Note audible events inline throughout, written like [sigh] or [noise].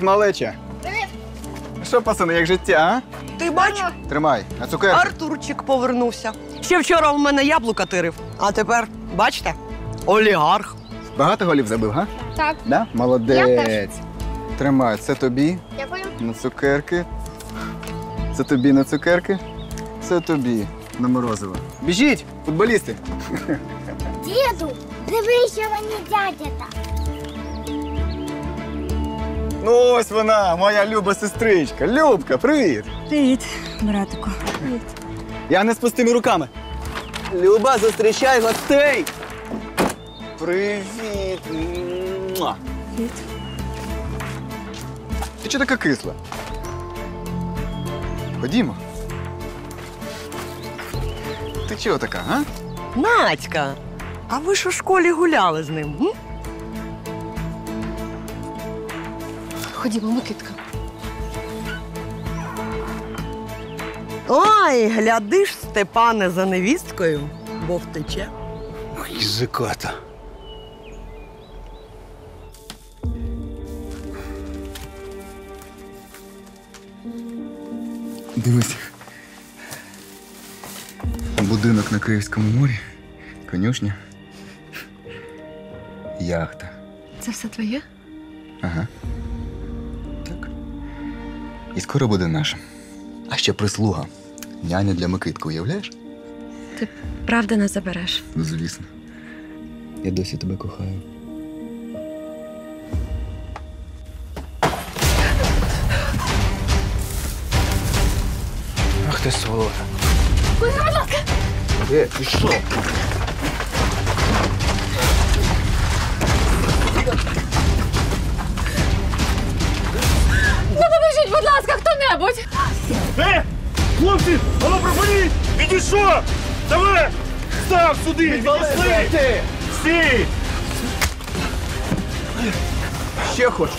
Привіт, малече. Привіт. Що, пацани, як життя, Ти бач. Тримай, на цукерки. Артурчик повернувся. Ще вчора в мене яблука тирив, а тепер, бачите, олігарх. Багато голів забив, га? Так, Да? Я Молодець. Тримай, це тобі дякую. на цукерки. Це тобі на цукерки. Це тобі на морозиво. Біжіть, футболісти. [laughs] Діду, дивись, що мені дядя так. Ну ось вона, моя люба сестричка. Любка, привіт. Привіт, братику. Привіт. Я не з пустими руками. Люба, зустрічай гостей. Привіт. Муа. Привіт. Ти чого така кисла? Ходімо. Ти чого така, а? Надька, а ви ж у школі гуляли з ним? М? Ходімо, Микитка. Ой, глядиш, Степане, за невісткою, бо втече. Язиката. Дивись. Будинок на Київському морі, конюшня, яхта. Це все твоє? Ага. І скоро буде нашим. А ще прислуга. Няня для Микитки, уявляєш? Ти правда нас забереш? Ну, звісно. Я досі тебе кохаю. Ах ти сволота. Де? Ти що? Е! Хлопці, воно пропоніть! Відійшов! Давай! Став сюди! Відійшли! Стій! Ще хочеш?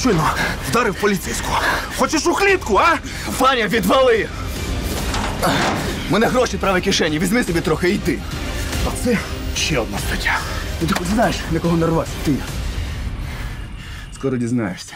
Щойно вдарив поліцейського. Хочеш у клітку, а? Ваня, відвали! Мене гроші в правій кишені, візьми собі трохи і йди. А це ще одна стаття. Ну ти хоч знаєш, на кого нарвався? Ти. Скоро дізнаєшся.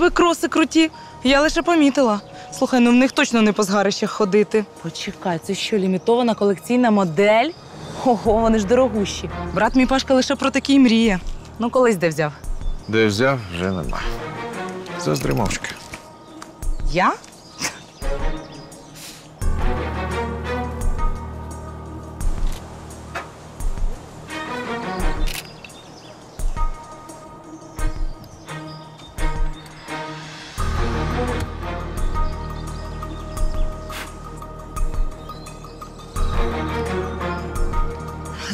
Тебе кроси круті. Я лише помітила. Слухай, ну в них точно не по згарищах ходити. Почекай, це що, лімітована колекційна модель? Ого, вони ж дорогущі. Брат мій Пашка лише про такі й мріє. Ну, колись де взяв. Де взяв, вже нема. Заздри мовчки. Я?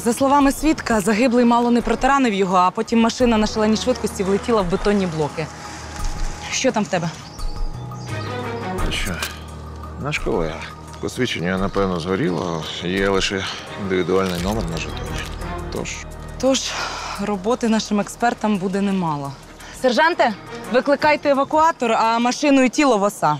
За словами свідка, загиблий мало не протаранив його, а потім машина на шаленій швидкості влетіла в бетонні блоки. Що там в тебе? Ти що, наш колега? Посвідчення, напевно, згоріло. Є лише індивідуальний номер на жетоні. Тож, Тож роботи нашим експертам буде немало. Сержанте, викликайте евакуатор, а машину і тіло в оса.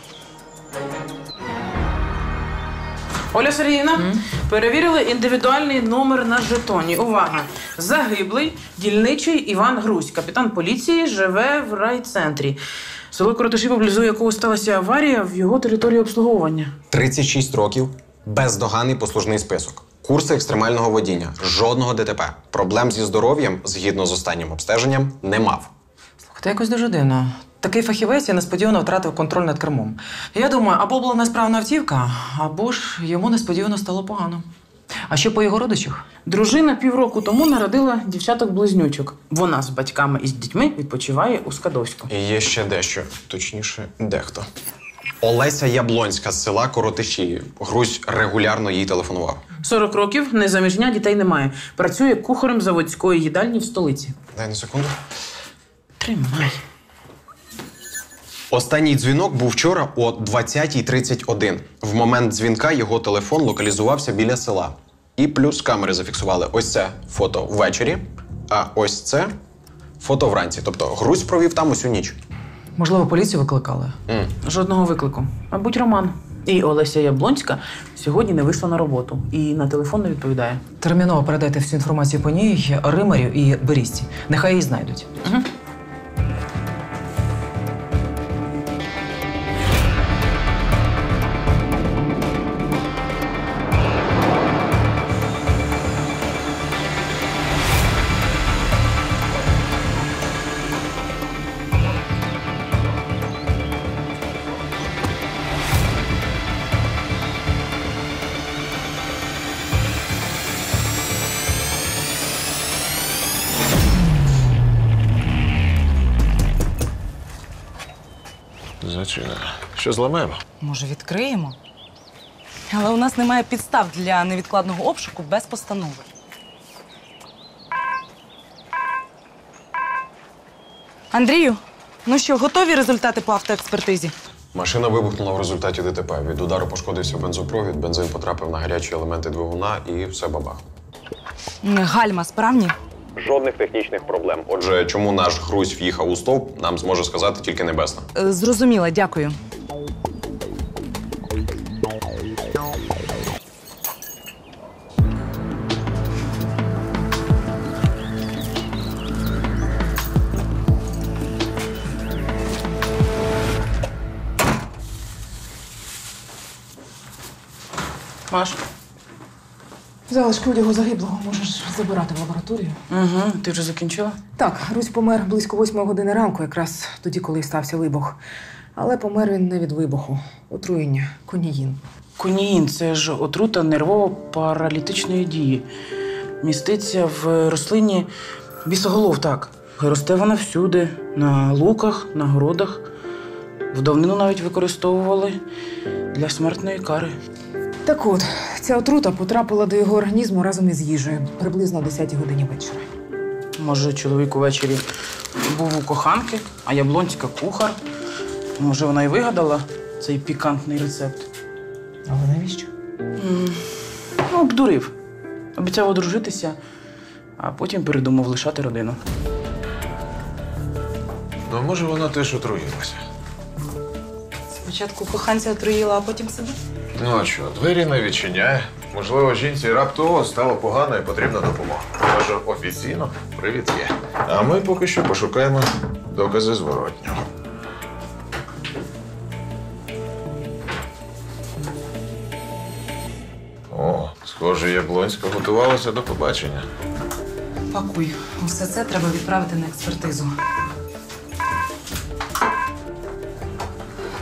Оля Сергіївна, перевірили індивідуальний номер на жетоні. Увага! Загиблий дільничий Іван Грусь, капітан поліції, живе в райцентрі. Село Коротиші, поблизу якого сталася аварія в його території обслуговування. 36 років, бездоганний послужний список. Курси екстремального водіння, жодного ДТП. Проблем зі здоров'ям, згідно з останнім обстеженням, не мав. Слухайте, якось дуже дивно. Такий фахівець я несподівано втратив контроль над кермом. Я думаю, або була несправна автівка, або ж йому несподівано стало погано. А що по його родичах? Дружина півроку тому народила дівчаток-близнючок. Вона з батьками і з дітьми відпочиває у Скадовську. І є ще дещо, точніше, дехто. Олеся Яблонська з села Коротиші. Грузь регулярно їй телефонував. 40 років, незаміжня, дітей немає. Працює кухарем заводської їдальні в столиці. Дай на секунду. Тримай. Останній дзвінок був вчора о 20.31. В момент дзвінка його телефон локалізувався біля села. І плюс камери зафіксували ось це фото ввечері, а ось це фото вранці. Тобто Грузь провів там усю ніч. Можливо, поліцію викликали? М. Жодного виклику. Мабуть, Роман. І Олеся Яблонська сьогодні не вийшла на роботу і на телефон не відповідає. Терміново передайте всю інформацію по ній Римарю і Берісті. Нехай її знайдуть. Угу. Що зламаємо? Може, відкриємо? Але у нас немає підстав для невідкладного обшуку без постанови. Андрію, ну що, готові результати по автоекспертизі? Машина вибухнула в результаті ДТП. Від удару пошкодився бензопровід, бензин потрапив на гарячі елементи двигуна і все бабах. Гальма справні? Жодних технічних проблем. Отже, чому наш Грузь в'їхав у стовп, нам зможе сказати тільки небесна. Е, Зрозуміла, дякую. Залишки одягу загиблого можеш забирати в лабораторію. Угу. Ти вже закінчила? Так, Русь помер близько восьмої години ранку, якраз тоді, коли стався вибух. Але помер він не від вибуху. Отруєння, коніїн. Коніїн це ж отрута нервово-паралітичної дії. Міститься в рослині бісоголов, так. Росте вона всюди, на луках, на городах. В давнину навіть використовували для смертної кари. Так от, ця отрута потрапила до його організму разом із їжею приблизно о 10 годині вечора. Може, чоловік увечері був у коханки, а яблонська кухар. Може, вона і вигадала цей пікантний рецепт. Але навіщо? М, Ну, обдурив. Обіцяв одружитися, а потім передумав лишати родину. Ну, може, вона теж отруїлася. Спочатку коханця отруїла, а потім себе. Ну а що, двері не відчиняє. Можливо, жінці раптово стало погано і потрібна допомога. Тож офіційно привіт є. А ми поки що пошукаємо докази зворотнього. О, схоже, Яблонська готувалася до побачення. Пакуй. Усе це треба відправити на експертизу.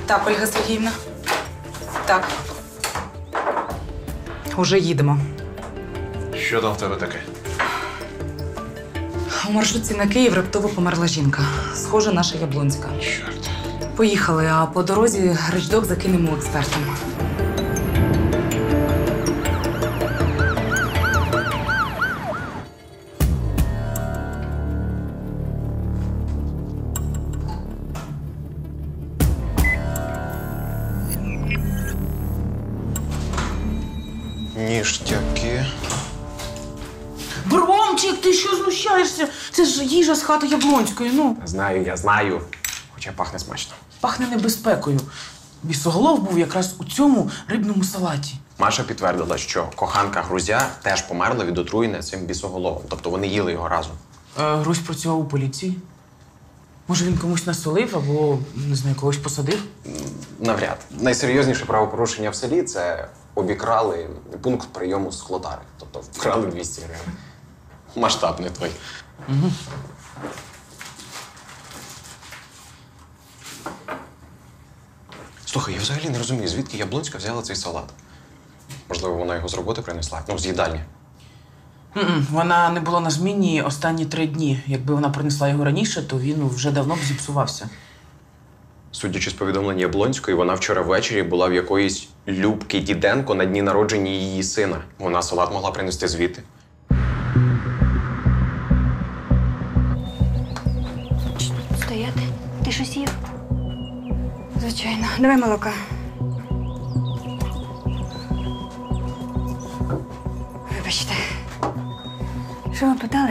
Так, Ольга Сергіївна. Так. Уже їдемо. Що там в тебе таке? У маршрутці на Київ раптово померла жінка. Схоже, наша Яблонська. Чорт. Поїхали, а по дорозі речдок закинемо експертам. Це ж їжа з хати Яблонської. Ну, Знаю, я знаю. Хоча пахне смачно. пахне небезпекою. Бісоголов був якраз у цьому рибному салаті. Маша підтвердила, що коханка Грузя теж померла від отруєння цим бісоголовом. Тобто вони їли його разом. Е, Грусь працював у поліції. Може, він комусь насолив або, не знаю, когось посадив? Навряд. Найсерйозніше правопорушення в селі це обікрали пункт прийому з склотари. Тобто вкрали 200 гривень. Масштаб не той. Слухай, я взагалі не розумію, звідки Яблонська взяла цей салат. Можливо, вона його з роботи принесла. Ну, з їдальні. М-м, Вона не була на зміні останні три дні. Якби вона принесла його раніше, то він вже давно б зіпсувався. Судячи з повідомлення Яблонської, вона вчора ввечері була в якоїсь Любки Діденко на дні народження її сина. Вона салат могла принести звідти. Щось їв? Звичайно. Давай молока. Вибачте. Що ви питали?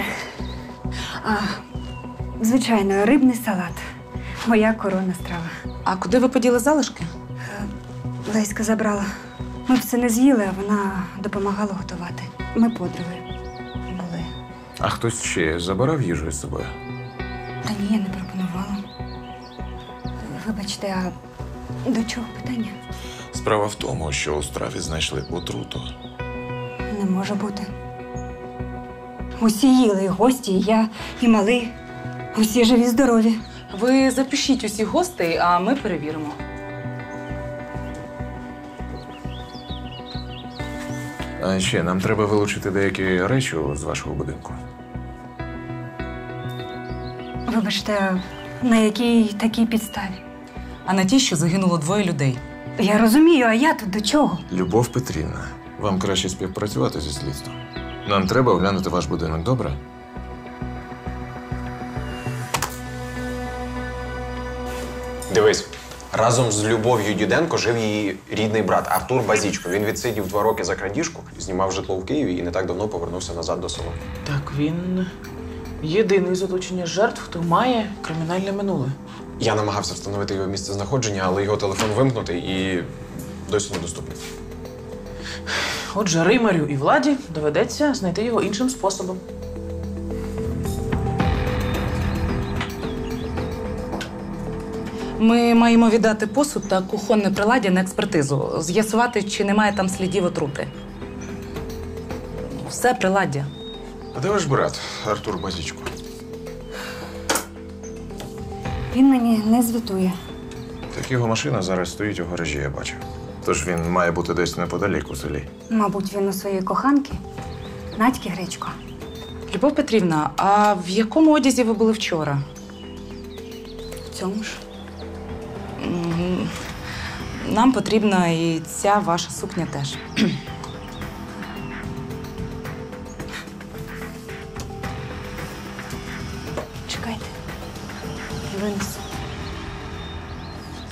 А, звичайно, рибний салат. Моя коронна страва. А куди ви поділи залишки? Леська забрала. Ми все не з'їли, а вона допомагала готувати. Ми подруги були. А хтось ще забирав їжу із собою? Вибачте, а до чого питання? Справа в тому, що у страві знайшли отруту. Не може бути. Усі їли, і гості, і я, і малий. Усі живі, здорові. Ви запишіть усіх гостей, а ми перевіримо. А ще нам треба вилучити деякі речі з вашого будинку. Вибачте, на якій такій підставі? А на ті, що загинуло двоє людей. Я розумію, а я тут до чого? Любов Петрівна, вам краще співпрацювати зі слідством. Нам треба оглянути ваш будинок, добре? Дивись, разом з Любов'ю Діденко жив її рідний брат Артур Базічко. Він відсидів два роки за крадіжку, знімав житло в Києві і не так давно повернувся назад до села. Так, він єдиний з оточення жертв, хто має кримінальне минуле. Я намагався встановити його місце знаходження, але його телефон вимкнутий і досі недоступний. Отже, Римарю і владі доведеться знайти його іншим способом. Ми маємо віддати посуд та кухонне приладдя на експертизу, з'ясувати, чи немає там слідів отрути. Все приладдя. А де ваш брат, Артур Базічко? Він мені не звітує. Так його машина зараз стоїть у гаражі, я бачу. Тож він має бути десь неподалік у селі. Мабуть, він у своєї коханки. Надьки Гречко. Любов Петрівна, а в якому одязі ви були вчора? В цьому ж. Нам потрібна і ця ваша сукня теж.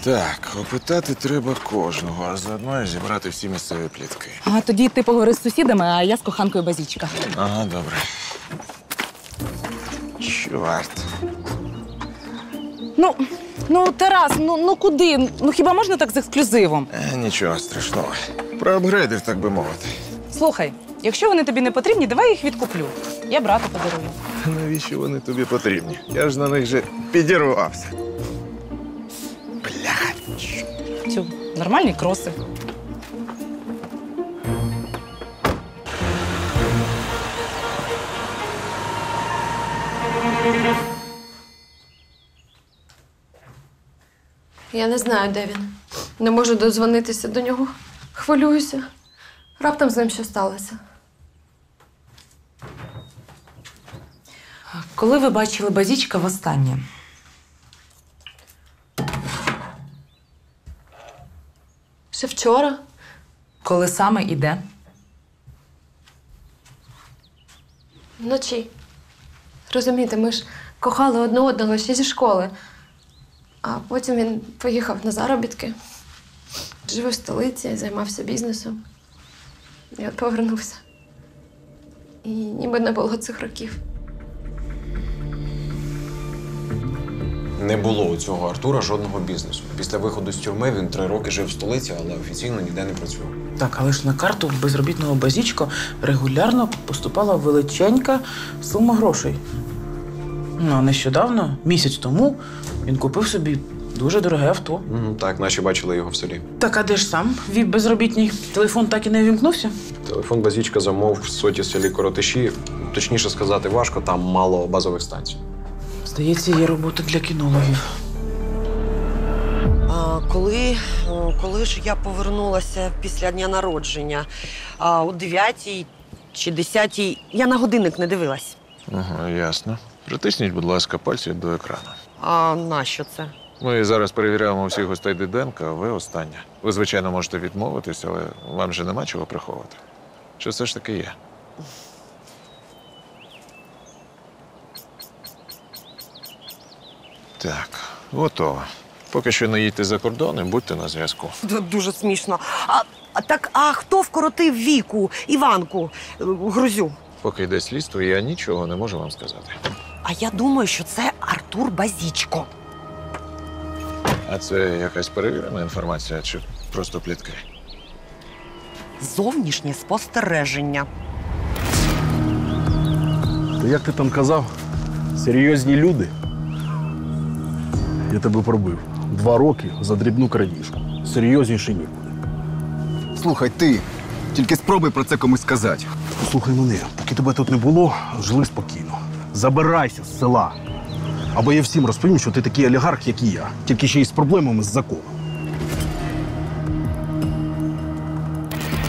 Так, опитати треба кожного, а заодно і зібрати всі місцеві плітки. А тоді ти поговори з сусідами, а я з коханкою базічка. Ага, добре. Чорт. Ну, ну, Тарас, ну, ну куди? Ну хіба можна так з ексклюзивом? Е, нічого страшного. Проапгрейдив, так би мовити. Слухай, якщо вони тобі не потрібні, давай їх відкуплю. Я брату подарую. Навіщо вони тобі потрібні? Я ж на них же підірвався. Нормальні кроси. Я не знаю, де він. Не можу дозвонитися до нього. Хвилююся. Раптом з ним що сталося. Коли ви бачили базічка востаннє? Ще вчора. Коли саме і де? Вночі. Розумієте, ми ж кохали одне одного ще зі школи. А потім він поїхав на заробітки, жив у столиці, займався бізнесом. І от повернувся. І ніби не було цих років. Не було у цього Артура жодного бізнесу. Після виходу з тюрми він три роки жив в столиці, але офіційно ніде не працював. Так, але ж на карту безробітного базічко регулярно поступала величенька сума грошей. Ну, а нещодавно, місяць тому, він купив собі дуже дороге авто. Угу, так, наші бачили його в селі. Так, а де ж сам? Віп безробітний. Телефон так і не вімкнувся? Телефон базічка замов в соті селі Коротиші. Точніше сказати, важко, там мало базових станцій. Здається, є робота для кінологів. А, коли, о, коли ж я повернулася після дня народження? А, о 9 чи 10 я на годинник не дивилась. Ага, ясно. Притисніть, будь ласка, пальці до екрану. А нащо це? Ми зараз перевіряємо всіх гостей Диденка, а ви остання. Ви, звичайно, можете відмовитись, але вам же нема чого приховувати. Чи все ж таки є? Так, готово. Поки що не їдьте за кордон і будьте на зв'язку. Д- Дуже смішно. А, а так, а хто вкоротив віку, Іванку, е, Грузю? Поки йде слідство, я нічого не можу вам сказати. А я думаю, що це Артур Базічко. А це якась перевірена інформація чи просто плітки? Зовнішнє спостереження. Як ти там казав? Серйозні люди. Я тебе пробив. Два роки за дрібну крадіжку. Серйозніше нікуди. Слухай, ти. Тільки спробуй про це комусь сказати. Послухай мене, поки тебе тут не було, жили спокійно. Забирайся з села. Або я всім розповім, що ти такий олігарх, як і я, тільки ще й з проблемами з законом.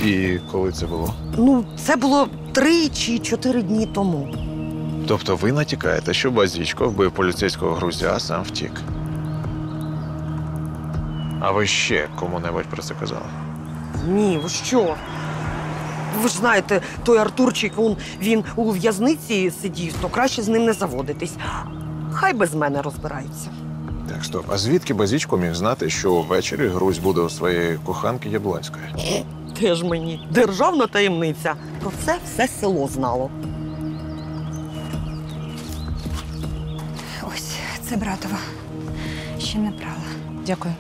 І коли це було? Ну, це було три чи чотири дні тому. Тобто ви натякаєте, що Базічко вбив поліцейського грузя, а сам втік. А ви ще кому-небудь про це казали? Ні, ви що? Ви ж знаєте, той Артурчик, він, він у в'язниці сидів, то краще з ним не заводитись. Хай без мене розбираються. Так, стоп. А звідки Базічко міг знати, що ввечері Грузь буде у своєї коханки Яблонської? Теж мені державна таємниця. Про це все село знало. Ось це братова. Ще не прала. Дякую.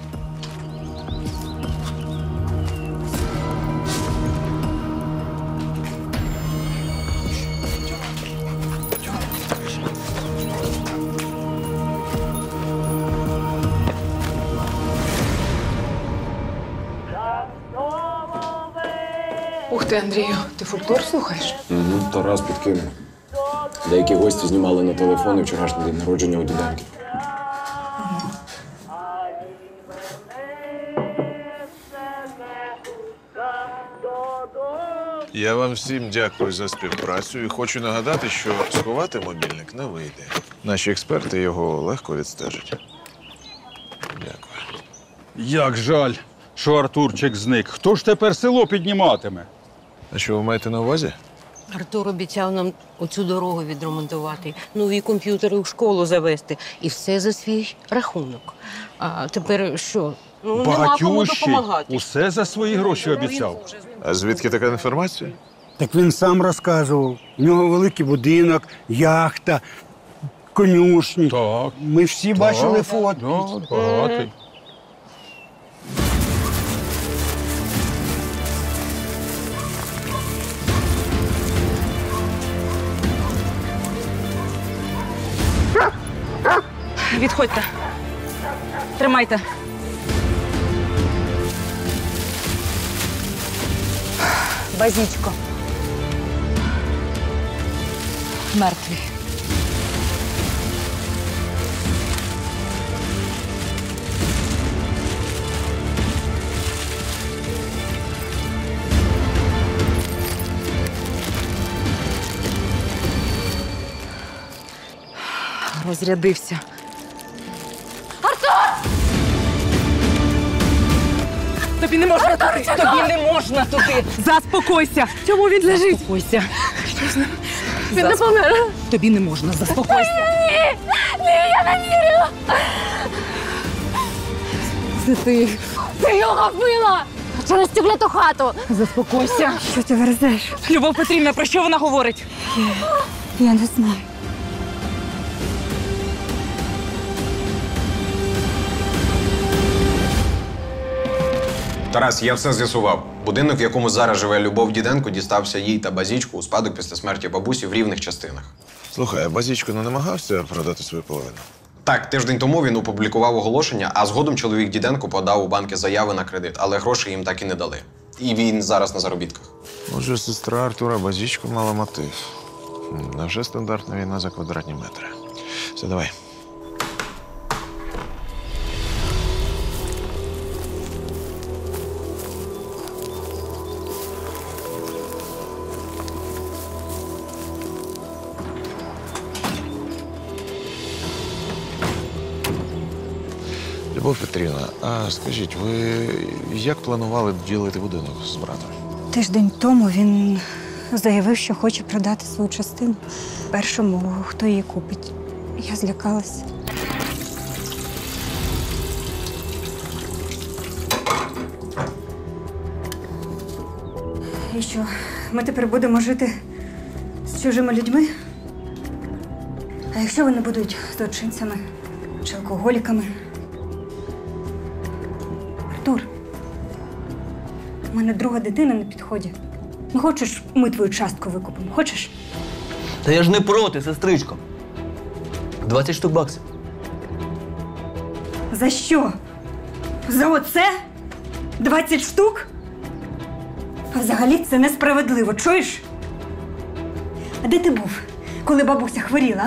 Ти, Андрію, ти фольклор слухаєш? Угу, Тарас підкинув. Деякі гості знімали на телефони вчорашній день народження у Діденки. Я вам всім дякую за співпрацю і хочу нагадати, що сховати мобільник не вийде. Наші експерти його легко відстежать. Дякую. Як жаль, що Артурчик зник. Хто ж тепер село підніматиме? А що ви маєте на увазі? Артур обіцяв нам оцю дорогу відремонтувати, нові комп'ютери у школу завести. І все за свій рахунок. А тепер що? Ну, нема кому Багатющий допомагати. усе за свої гроші обіцяв. А звідки така інформація? Так він сам розказував. У нього великий будинок, яхта, конюшні. Так. Ми всі бачили фото. Так, багатий. Відходьте. Тримайте. Базічко. Мертвий. Розрядився. Тобі не можна туди! Тобі не можна туди! Заспокойся! Чому він лежить? Заспокойся. Він не помер. Тобі не можна, заспокойся. Ні! Ні, я не вірю! Це ти. Ти його вбила! через цю кляту хату. Заспокойся. Що ти верзеш? Любов Петрівна, про що вона говорить? Я не знаю. Тарас, я все з'ясував. Будинок, в якому зараз живе Любов Діденко, дістався їй та базічку у спадок після смерті бабусі в рівних частинах. Слухай, а базічко не намагався продати свою половину? Так, тиждень тому він опублікував оголошення, а згодом чоловік Діденко подав у банки заяви на кредит, але грошей їм так і не дали. І він зараз на заробітках. Отже, сестра Артура Базічко мала мотив. Невже стандартна війна за квадратні метри? Все, давай. Скажіть, ви як планували ділити будинок з братом? Тиждень тому він заявив, що хоче продати свою частину першому, хто її купить. Я злякалася. І що, ми тепер будемо жити з чужими людьми? А якщо вони будуть злочинцями чи алкоголіками? Артур, у мене друга дитина на підході. Ну, хочеш, ми твою частку викупимо? Хочеш? Та я ж не проти, сестричко. 20 штук баксів. За що? За оце? 20 штук? А взагалі це несправедливо, чуєш? А де ти був, коли бабуся хворіла,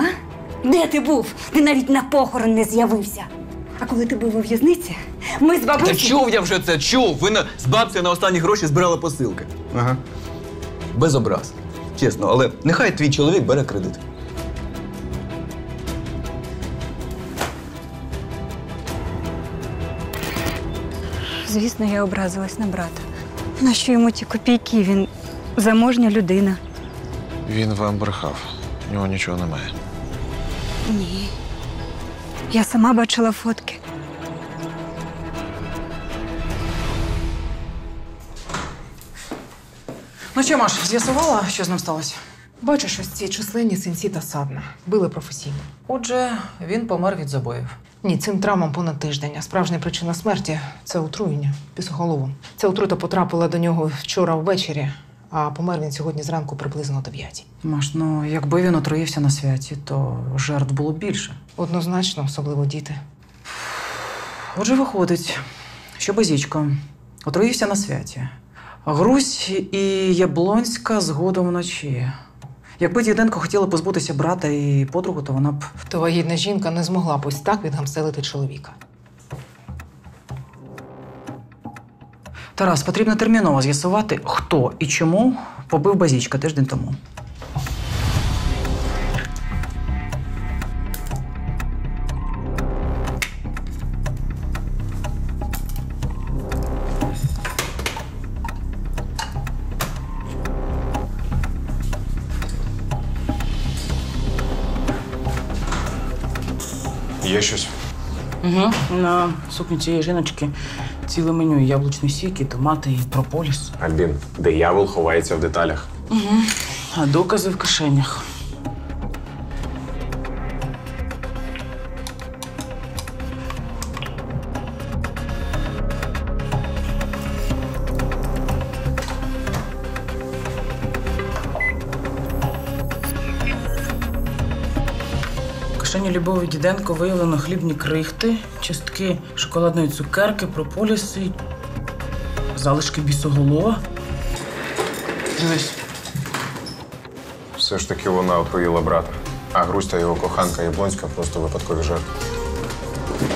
а? Де ти був? Ти навіть на похорон не з'явився. А коли ти був у в'язниці, ми з Та бабусею... чув я вже це, чув. Ви на, з бабцею на останні гроші збирали посилки. Ага. Без образ. Чесно, але нехай твій чоловік бере кредит. Звісно, я образилась на брата. Нащо йому ті копійки? Він заможня людина. Він вам брехав. В нього нічого немає. Ні. Я сама бачила фотки. Ну що, Маш, з'ясувала, що з ним сталося? Бачиш, ось ці численні синці та садна. Били професійно. Отже, він помер від забоїв. Ні, цим травмам понад тиждень. А справжня причина смерті це отруєння пісоголовом. Ця отрута потрапила до нього вчора ввечері, а помер він сьогодні зранку приблизно о 9. Маш, ну якби він отруївся на святі, то жертв було б більше. Однозначно, особливо діти. Отже, виходить, що Базічко отруївся на святі. Грусь і Яблонська згодом вночі. Якби Діденко хотіла позбутися брата і подругу, то вона б. То вагітна жінка не змогла б ось так відгамселити чоловіка. Тарас, потрібно терміново з'ясувати, хто і чому побив Базічка тиждень тому. На сукні цієї жіночки ціле меню яблучний сік, і томати, і прополіс. Альбін, диявол ховається в деталях. Угу. А докази в кишенях. Кишені Любові Діденко виявлено хлібні крихти, частки шоколадної цукерки, прополіси, залишки бісоголова. Дивись. Все ж таки вона отруїла брата. А Грусь та його коханка Яблонська просто випадкові жертви.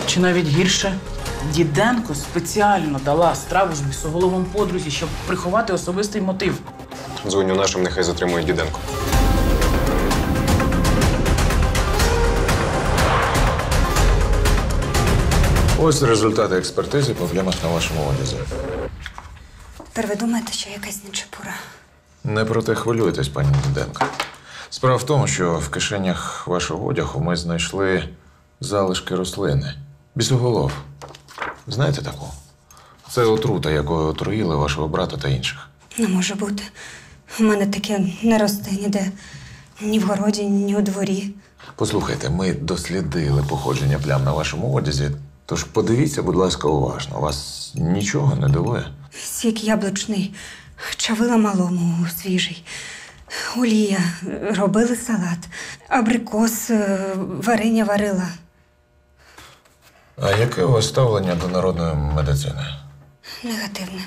Чи навіть гірше? Діденко спеціально дала страву з бісоголовом подрузі, щоб приховати особистий мотив. Дзвоню нашим, нехай затримують Діденко. Ось результати експертизи по плямах на вашому одязі. Тепер ви думаєте, що якась нечепура. Не про те хвилюйтесь, пані Діденко. Справа в тому, що в кишенях вашого одягу ми знайшли залишки рослини. Бісоголов. Знаєте таку? Це отрута, якою отруїли вашого брата та інших. Не може бути. У мене таке не росте ніде. Ні в городі, ні у дворі. Послухайте, ми дослідили походження плям на вашому одязі. Тож подивіться, будь ласка, уважно. Вас нічого не дивує. Сік яблучний, чавила малому свіжий. Олія, робили салат, абрикос, е, варення варила. А яке у вас ставлення до народної медицини? Негативне.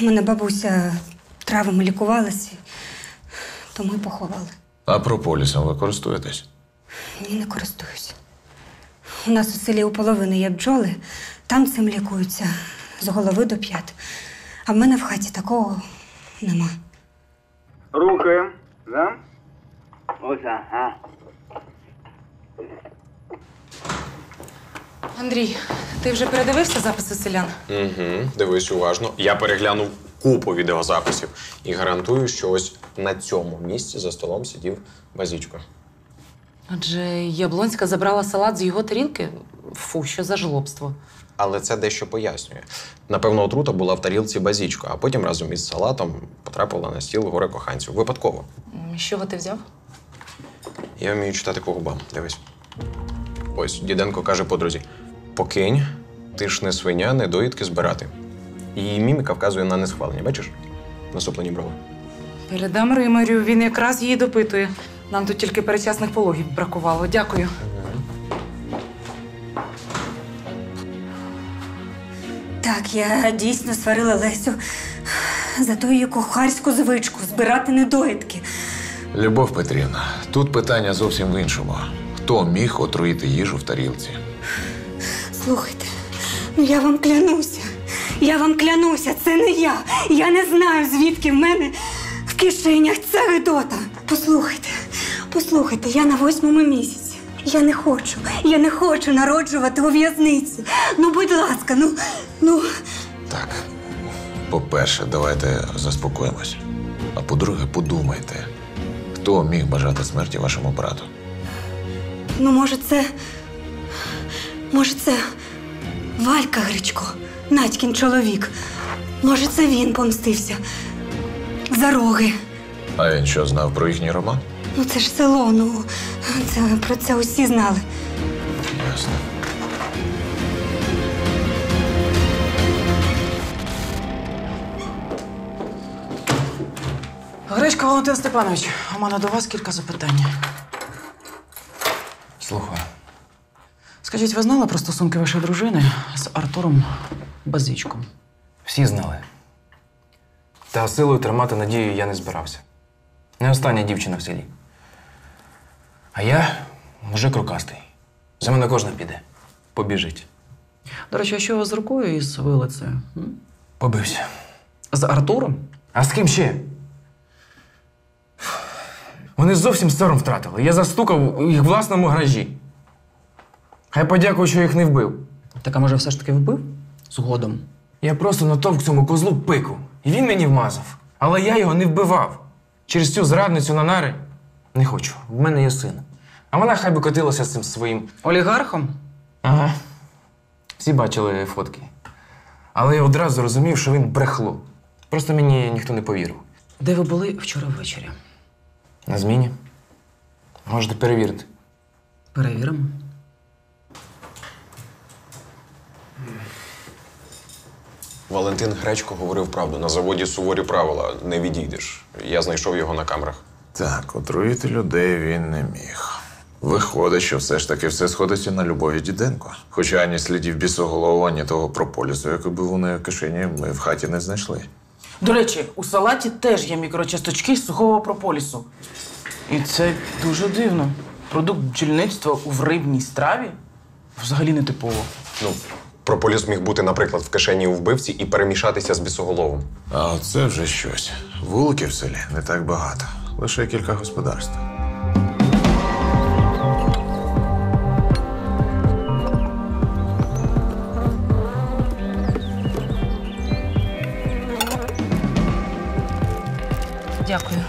У мене бабуся травами лікувалася, тому й поховали. А прополісом ви користуєтесь? Ні, не користуюся. У нас у селі у половини є бджоли, там цим лікуються з голови до п'ят. А в мене в хаті такого нема. Рухаємо, да? Ось, ага. Андрій, ти вже передивився записи селян? Угу, дивись уважно. Я переглянув купу відеозаписів і гарантую, що ось на цьому місці за столом сидів базічко. Адже Яблонська забрала салат з його тарілки. Фу, що за жлобство. Але це дещо пояснює. Напевно, отрута була в тарілці базічко, а потім разом із салатом потрапила на стіл горе коханців. Випадково. З чого ти взяв? Я вмію читати по губам. Дивись. Ось Діденко каже подрузі: покинь, ти ж не свиня, не доїдки збирати. Її міміка вказує на несхвалення. Бачиш? Насуплені брови. Передам Римарю, він якраз її допитує. Нам тут тільки перечасних пологів бракувало. Дякую. Так, я дійсно сварила Лесю за ту її кухарську звичку збирати недоїдки. Любов Петрівна, тут питання зовсім в іншому. Хто міг отруїти їжу в тарілці? Слухайте, ну я вам клянуся. Я вам клянуся, це не я. Я не знаю, звідки в мене в кишенях ця гидота. Послухайте, послухайте, я на восьмому місяці. Я не хочу, я не хочу народжувати у в'язниці. Ну, будь ласка, ну, ну. Так. По-перше, давайте заспокоїмось. А по-друге, подумайте, хто міг бажати смерті вашому брату? Ну, може, це. Може, це Валька Гречко, Надькін чоловік. Може, це він помстився. За роги. А він що знав про їхній роман? Ну, це ж село, ну це про це усі знали. Ясно. Гречко Валентин Степанович, у мене до вас кілька запитань. Слухаю. Скажіть, ви знали про стосунки вашої дружини з Артуром Базичком? Всі знали. Та силою тримати надію я не збирався. Не остання дівчина в селі. А я мужик рукастий. За мене кожна піде. Побіжить. До речі, а що у вас з рукою із вилицею? м? Побився. З Артуром? А з ким ще? Вони зовсім сором втратили. Я застукав у їх власному гаражі. Хай подякую, що їх не вбив. Так, а може, все ж таки вбив? Згодом. Я просто натовк цьому козлу пику. І він мені вмазав. Але я його не вбивав. Через цю зрадницю на нари не хочу. В мене є син. А вона хай би котилася з цим своїм. Олігархом? Ага. Всі бачили фотки. Але я одразу зрозумів, що він брехло. Просто мені ніхто не повірив. Де ви були вчора ввечері? На зміні. Можете перевірити. Перевіримо. Валентин Гречко говорив правду. На заводі суворі правила, не відійдеш. Я знайшов його на камерах. Так, отруїти людей він не міг. Виходить, що все ж таки все сходиться на Любові Діденко. Хоча ані слідів бісоголового, ані того прополісу, який був у неї в кишені, ми в хаті не знайшли. До речі, у салаті теж є мікрочасточки з сухого прополісу. І це дуже дивно. Продукт бджільництва у рибній страві взагалі не типово. Ну, прополіс міг бути, наприклад, в кишені у вбивці і перемішатися з бісоголовим. А це вже щось. Вуликів в селі не так багато. Лише кілька господарств. Дякую.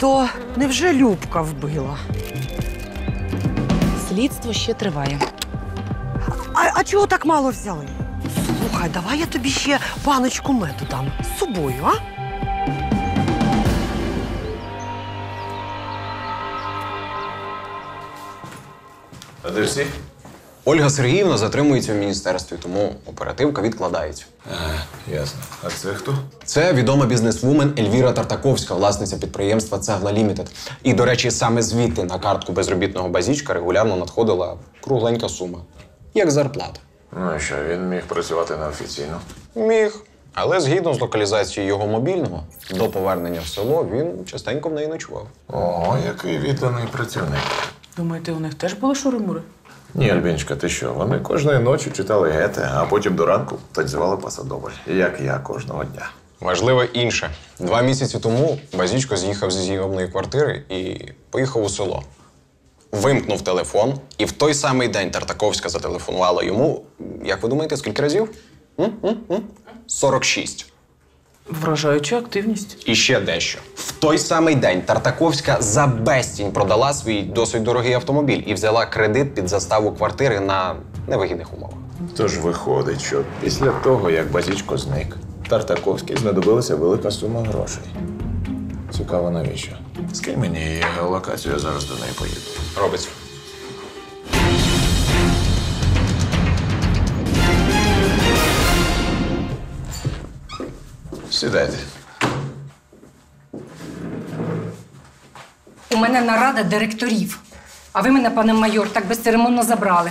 То невже Любка вбила? Слідство ще триває. А чого так мало взяли? Слухай, давай я тобі ще баночку меду дам з собою, а? А де всі? Ольга Сергіївна затримується в міністерстві, тому оперативка відкладається. А, ясно. А це хто? Це відома бізнесвумен Ельвіра Тартаковська, власниця підприємства Цегла Лімітед. І, до речі, саме звідти на картку безробітного базічка регулярно надходила кругленька сума, як зарплата. Ну і що, він міг працювати неофіційно. Міг. Але згідно з локалізацією його мобільного, до повернення в село він частенько в неї ночував. Ого, який відданий працівник. Думаєте, у них теж були шури-мури? Ні, Альбіночка, ти що? Вони кожної ночі читали гете, а потім до ранку танцювали пасадобль. Як я кожного дня. Важливо інше. Два місяці тому Базічко з'їхав зі зйомної квартири і поїхав у село. Вимкнув телефон, і в той самий день Тартаковська зателефонувала йому. Як ви думаєте, скільки разів? М? М? М? 46. Вражаюча активність. І ще дещо. В той самий день Тартаковська за безцінь продала свій досить дорогий автомобіль і взяла кредит під заставу квартири на невигідних умовах. Тож виходить, що після того, як Базічко зник, Тартаковській знадобилася велика сума грошей. Цікаво, навіщо? Скинь мені її геолокацію, я зараз до неї поїду. Робиться. Сідайте. У мене нарада директорів. А ви мене, пане майор, так безцеремонно забрали.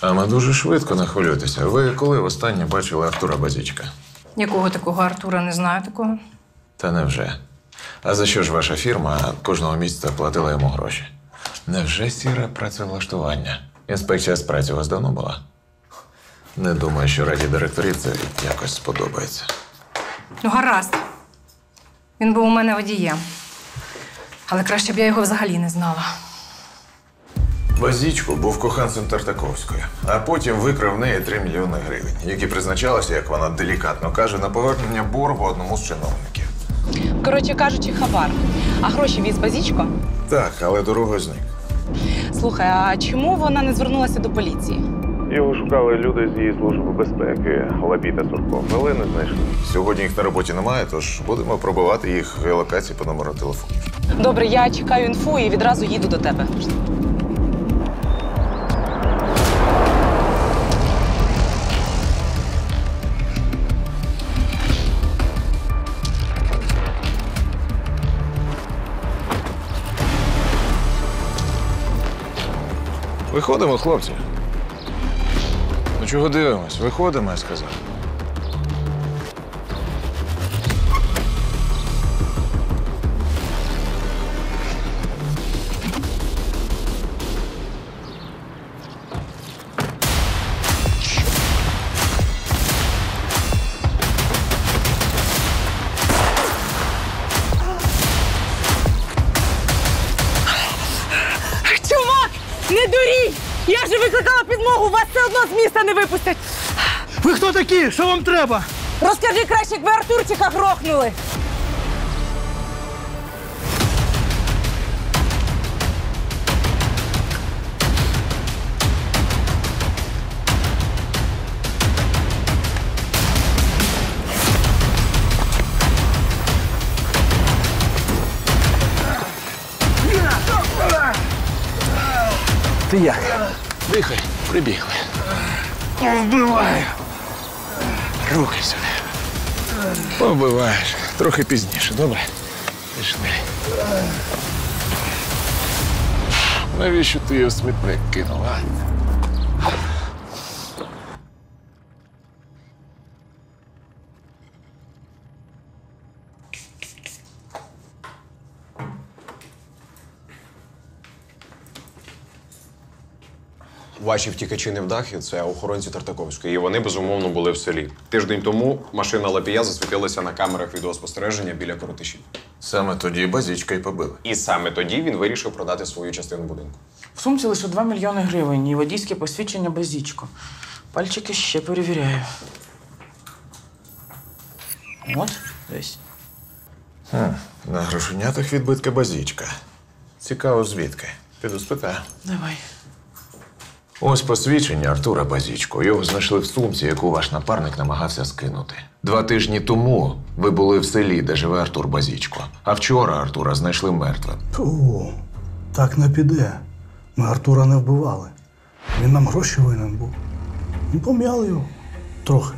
А ми дуже швидко не хвилюйтеся. Ви коли востаннє бачили Артура Базічка? Якого такого Артура не знаю такого. Та невже? А за що ж ваша фірма кожного місяця платила йому гроші? Невже сіре працевлаштування? Інспекція з праці у вас давно була? Не думаю, що раді директорів це якось сподобається. Ну, гаразд. Він був у мене водієм. Але краще б я його взагалі не знала. Базічко був коханцем Тартаковської, а потім викрав в неї 3 мільйони гривень, які призначалися, як вона делікатно каже, на повернення боргу одному з чиновників. Коротше кажучи, хабар. А гроші віз базічко? Так, але дорогою зник. Слухай, а чому вона не звернулася до поліції? Його шукали люди з її служби безпеки, Лапі та Сурков, але не знайшли. Сьогодні їх на роботі немає, тож будемо пробивати їх геолокації по номеру телефону. Добре, я чекаю інфу і відразу їду до тебе. Виходимо, хлопці. Ну чого дивимось? Виходимо, я сказав. Що вам треба? Розкажи краще, як ви Артурчика грохнули. Ти як? Дихай, прибігли. Вбиваю. Руки сюди. Побиваєш. Трохи пізніше, добре? Пішли. Навіщо ти його в смітник кинув, Ваші втікачі невдахи це охоронці Тартаковської, і вони безумовно були в селі. Тиждень тому машина Лапія засвітилася на камерах відеоспостереження біля коротишів. Саме тоді базічка й побили. І саме тоді він вирішив продати свою частину будинку. В сумці лише 2 мільйони гривень і водійське посвідчення базічко. Пальчики ще перевіряю. От, десь. Хм, на грошенятах відбитка базічка. Цікаво, звідки? Піду спитаю. Давай. Ось посвідчення Артура Базічко. Його знайшли в сумці, яку ваш напарник намагався скинути. Два тижні тому ви були в селі, де живе Артур Базічко. А вчора Артура знайшли мертвим. О, так не піде. Ми Артура не вбивали. Він нам гроші винен був. Ми пом'яли його. Трохи.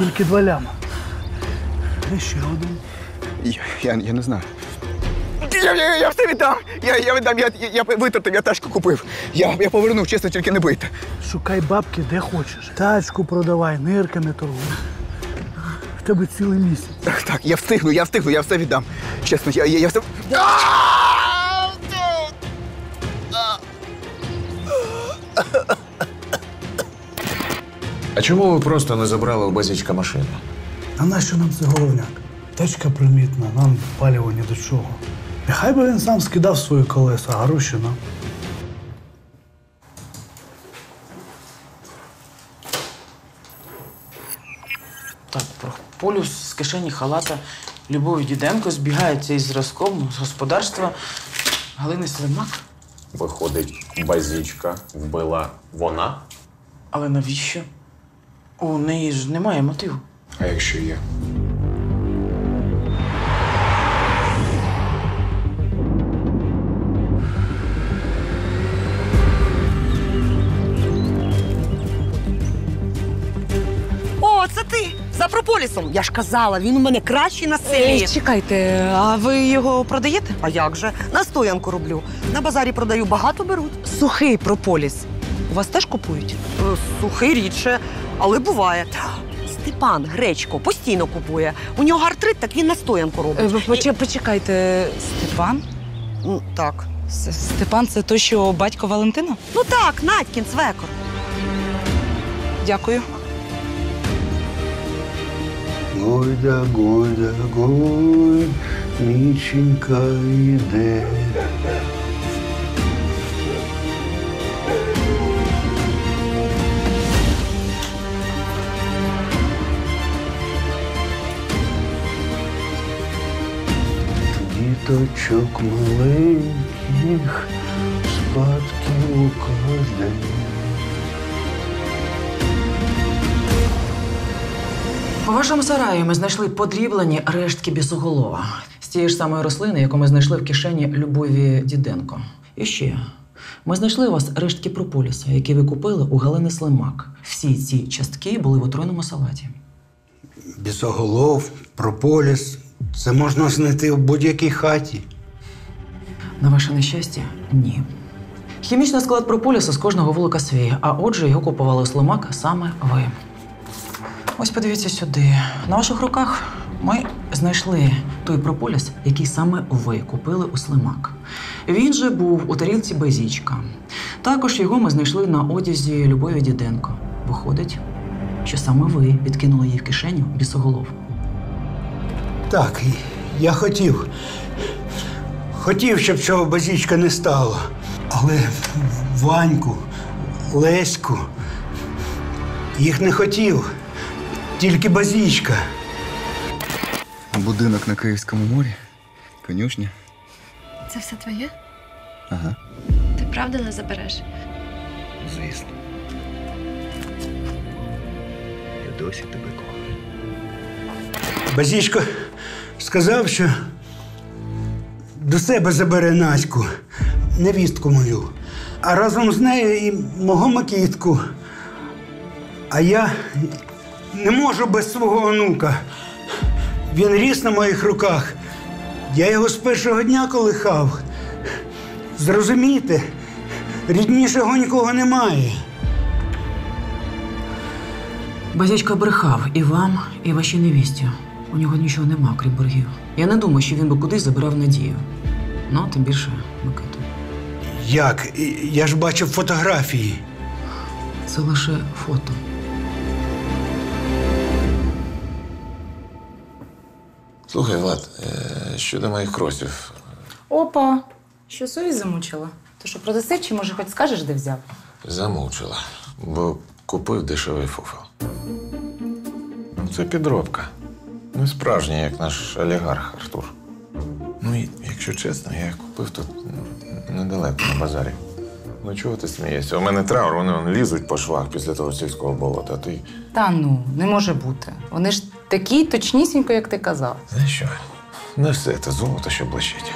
Тільки два ляма. Де ще один? Я, я, я не знаю. Я, я, я все віддам! Я, я віддам, я, я, я витратив, я тачку купив. Я, я повернув, чесно, тільки не бийте. Шукай бабки де хочеш. Тачку продавай, нирками торгуй. В тебе цілий місяць. Так, так, я встигну, я встигну, я все віддам. Чесно, я, я, я все. А чому ви просто не забрали у Базічка машину? А нащо нам це головняк? Тачка примітна, нам паліво ні до чого. Нехай би він сам скидав свої колеса, а гроші нам. Так, полюс з кишені халата Любові Діденко збігається із зразком з господарства Галини Слимак. Виходить, базічка вбила вона. Але навіщо? У неї ж немає мотиву. А якщо є? О, це ти! За прополісом. Я ж казала, він у мене кращий на селі. Е, чекайте, а ви його продаєте? А як же? Настоянку роблю. На базарі продаю, багато беруть. Сухий прополіс. У вас теж купують? Е, Сухий рідше, але буває. Степан Гречко постійно купує. У нього артрит, так він настоянку Е, робить. ви поче- Почекайте, Степан? І- Так. С- Степан це той, що батько Валентина? Ну так, Надькін, свекор. Дякую. Гойда, гойда, гой, ніченька йде. Діточок маленьких спадки укладе. У вашому сараї ми знайшли подріблені рештки бісоголова з тієї ж самої рослини, яку ми знайшли в кишені Любові Діденко. І ще ми знайшли у вас рештки прополіса, які ви купили у Галини Слимак. Всі ці частки були в отруйному салаті. Бісоголов, прополіс. Це можна знайти в будь-якій хаті. На ваше нещастя, ні. Хімічний склад прополісу з кожного вулика свій, а отже, його купували у Слимак саме ви. Ось подивіться сюди. На ваших руках ми знайшли той прополіс, який саме ви купили у Слимак. Він же був у тарілці Безічка. Також його ми знайшли на одязі Любові Діденко. Виходить, що саме ви підкинули їй в кишеню бісоголов. Так, я хотів. Хотів, щоб цього базічка не стало. Але Ваньку, Леську їх не хотів. Тільки базічка. Будинок на Київському морі, конюшня. Це все твоє? Ага, Ти правда не забереш? звісно. Я досі тебе кохаю. Базічко сказав, що до себе забере Наську, невістку мою, а разом з нею і мого Макітку. А я не можу без свого онука. Він ріс на моїх руках. Я його з першого дня колихав. Зрозумійте, ріднішого нікого немає. Базячка брехав і вам, і вашій невісті. У нього нічого нема, крім боргів. Я не думаю, що він би кудись забирав надію. Ну, тим більше Микиту. Як? Я ж бачив фотографії. Це лише фото. Слухай, Влад, е, щодо моїх кросів. Опа, що совість замучила? То що продаси, чи може хоч скажеш, де взяв? Замучила. бо купив дешевий фуфел. Ну, Це підробка. Не справжній, як наш олігарх Артур. Ну, і, якщо чесно, я купив тут ну, недалеко на базарі. Ну чого ти смієшся? У мене траур, вони вон лізуть по швах після того сільського болота. А ти Та ну, не може бути. Вони ж такі точнісінько, як ти казав. знаєш що? Не все це золото, що блищить.